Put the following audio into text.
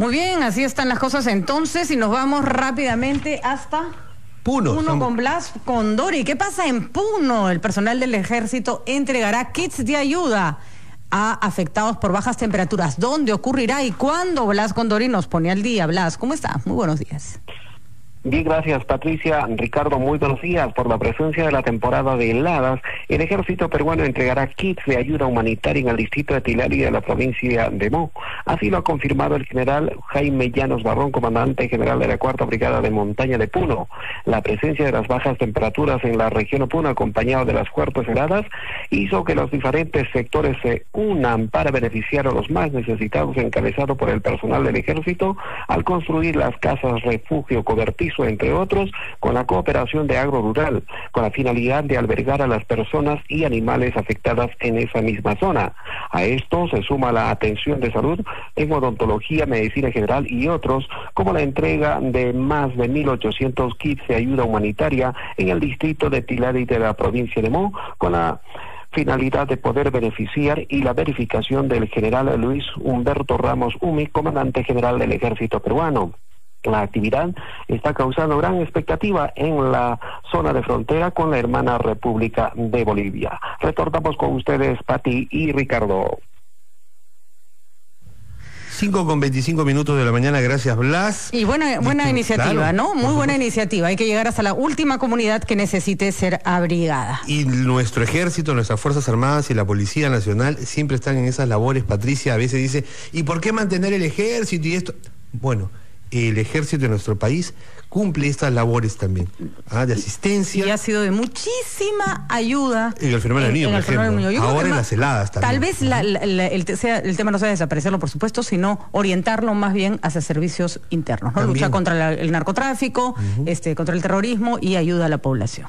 Muy bien, así están las cosas entonces y nos vamos rápidamente hasta... Puno. Puno con Blas Condori. ¿Qué pasa en Puno? El personal del ejército entregará kits de ayuda a afectados por bajas temperaturas. ¿Dónde ocurrirá y cuándo? Blas Condori nos pone al día. Blas, ¿cómo está? Muy buenos días. Bien, gracias Patricia. Ricardo, muy buenos días. Por la presencia de la temporada de heladas, el ejército peruano entregará kits de ayuda humanitaria en el distrito de Tilari de la provincia de Mo. Así lo ha confirmado el general Jaime Llanos Barrón, comandante general de la Cuarta Brigada de Montaña de Puno. La presencia de las bajas temperaturas en la región de Puno, acompañado de las fuertes heladas, hizo que los diferentes sectores se unan para beneficiar a los más necesitados, encabezado por el personal del ejército, al construir las casas refugio cobertizo entre otros, con la cooperación de Agro Rural, con la finalidad de albergar a las personas y animales afectadas en esa misma zona. A esto se suma la atención de salud en odontología, medicina general y otros, como la entrega de más de 1.800 kits de ayuda humanitaria en el distrito de Tilari de la provincia de Mo, con la finalidad de poder beneficiar y la verificación del general Luis Humberto Ramos Umi, comandante general del ejército peruano. La actividad está causando gran expectativa en la zona de frontera con la hermana República de Bolivia. Retornamos con ustedes, Pati y Ricardo. 5 con 25 minutos de la mañana, gracias Blas. Y buena, buena iniciativa, ¿no? Muy buena iniciativa. Hay que llegar hasta la última comunidad que necesite ser abrigada. Y nuestro ejército, nuestras Fuerzas Armadas y la Policía Nacional siempre están en esas labores. Patricia a veces dice, ¿y por qué mantener el ejército y esto? Bueno, el ejército de nuestro país cumple estas labores también, ¿ah? de asistencia. Y ha sido de muchísima ayuda. En el fenómeno del niño, por ejemplo. Ahora en las heladas también. Tal vez el, tema no sea desaparecerlo, por supuesto, sino orientarlo más bien hacia servicios internos, ¿no? Lucha contra el narcotráfico, este, contra el terrorismo y ayuda a la población.